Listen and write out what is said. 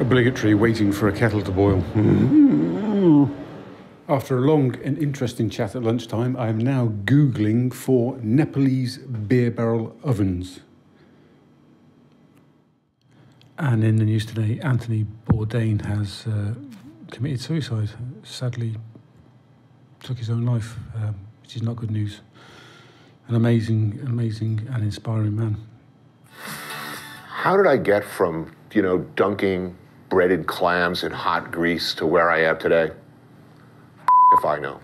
Obligatory waiting for a kettle to boil. After a long and interesting chat at lunchtime, I am now Googling for Nepalese beer barrel ovens. And in the news today, Anthony Bourdain has uh, committed suicide. Sadly, took his own life, um, which is not good news. An amazing, amazing, and inspiring man. How did I get from, you know, dunking breaded clams in hot grease to where I am today? If I know.